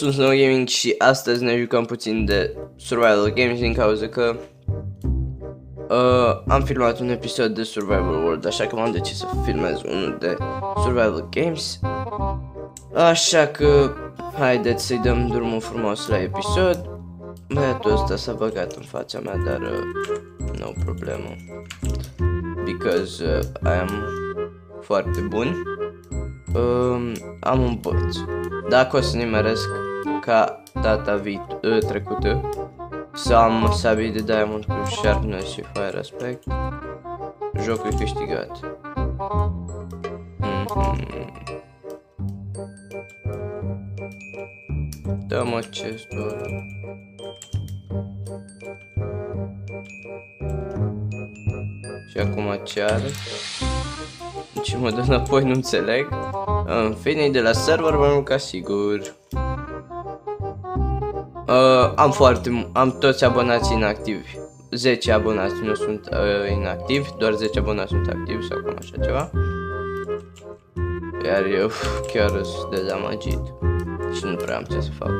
sunt Snow Gaming și astăzi ne jucăm puțin de Survival Games din cauza că uh, am filmat un episod de Survival World, așa că m-am decis să filmez unul de Survival Games. Așa că haideți să-i dăm drumul frumos la episod. Băiatul ăsta s-a băgat în fața mea, dar uh, no problemă. Because uh, I am foarte bun. Uh, am un băț. Dacă o să nimeresc ca data vit- uh, trecută, să am sabii de diamond cu sharpness și fire aspect, jocul e câștigat. Mm-hmm. Dă-mă chestul ăla. Și acum ce are? Ce mă dă înapoi, nu înțeleg. În fine, de la server mai mult ca sigur. Uh, am foarte, am toți abonații inactivi. 10 abonați nu sunt uh, inactivi, doar 10 abonați sunt activi sau cum așa ceva. Iar eu chiar sunt dezamăgit și nu prea am ce să fac.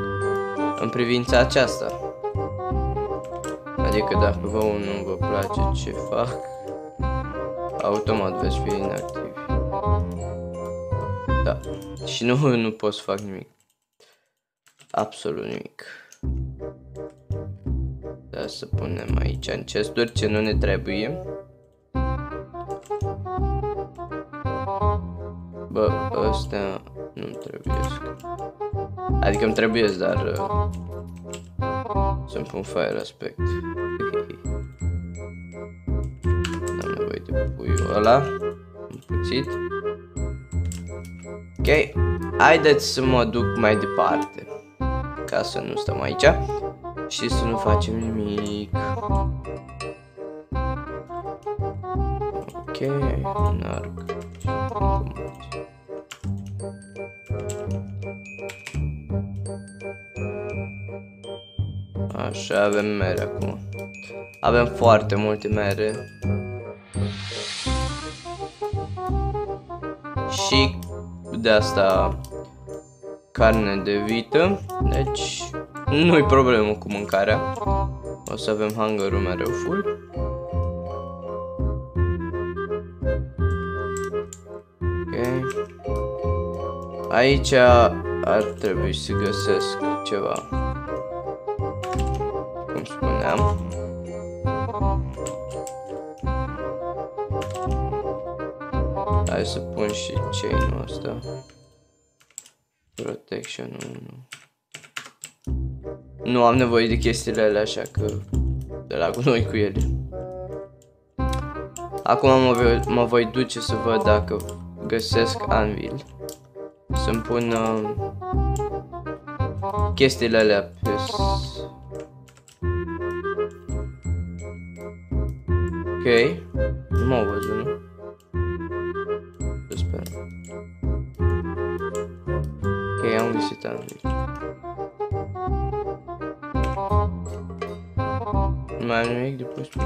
În privința aceasta. Adică dacă vă nu vă place ce fac, automat veți fi inactivi. Da. Și nu, nu pot să fac nimic. Absolut nimic. Da, să punem aici în chesturi ce nu ne trebuie. Bă, ăstea nu trebuie. Adică îmi trebuie, dar uh, să-mi pun fire aspect. N-am nevoie de puiul ăla. Împuțit. Ok, haideți să mă duc mai departe. Ca să nu stăm aici și să nu facem nimic. Ok, un arc. Așa, avem mere acum. Avem foarte multe mere. Și de asta carne de vită. Deci nu-i problemă cu mâncarea. O să avem hunger mereu full. Ok. Aici ar trebui să găsesc ceva. Cum spuneam. Hai să pun și chain-ul ăsta. Protection 1. Nu am nevoie de chestiile alea, așa că de la noi cu ele. Acum mă voi, mă voi duce să văd dacă găsesc anvil. Să-mi pun uh, chestiile alea pe... Ok. Nu m-au văzut, nu? Sper. Ok, am găsit anvil. Nu mai am nimic de pus pe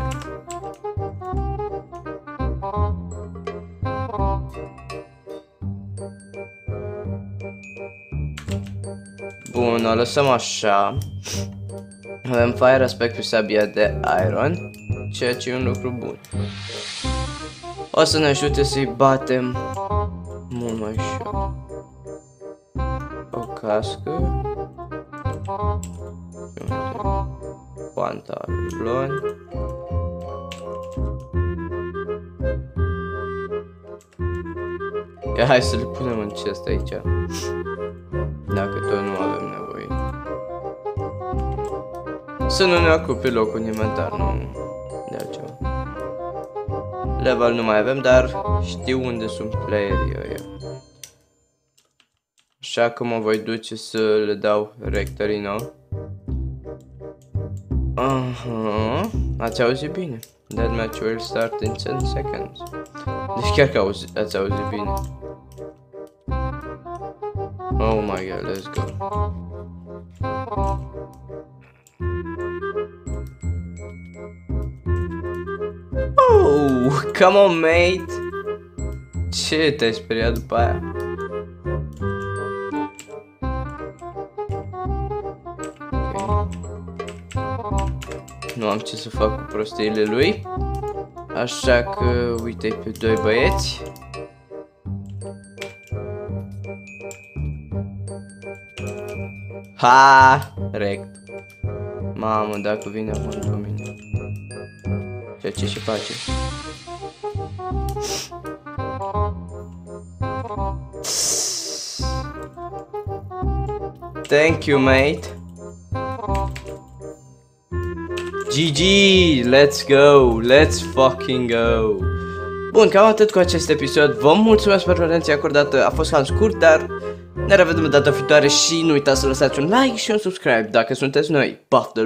Bun, o lăsăm așa. Avem fire aspect pe sabia de iron, ceea ce e un lucru bun. O să ne ajute să-i batem mult mai ușor. O cască. Pantaloni. Ia hai să le punem în chest aici. Dacă tot nu avem nevoie. Să nu ne ocupe locul în inventar, nu de altceva. Level nu mai avem, dar știu unde sunt playerii ăia. Așa că mă voi duce să le dau Rectorino. Aha, ați auzit bine. That match will start in 10 seconds. This chiar că auzi, ați auzit bine. Oh my god, let's go. Oh, come on, mate! Ce te-ai speriat după aia? Nu am ce să fac cu prostiile lui. Așa că, uite pe doi băieți. Ha! Rect. Mamă, dacă vine acum după mine. Ceea ce și face. Thank you, mate. GG, let's go, let's fucking go. Bun, cam atât cu acest episod. Vă mulțumesc pentru atenția acordată. A fost cam scurt, dar ne revedem data viitoare și nu uitați să lăsați un like și un subscribe dacă sunteți noi. Paf de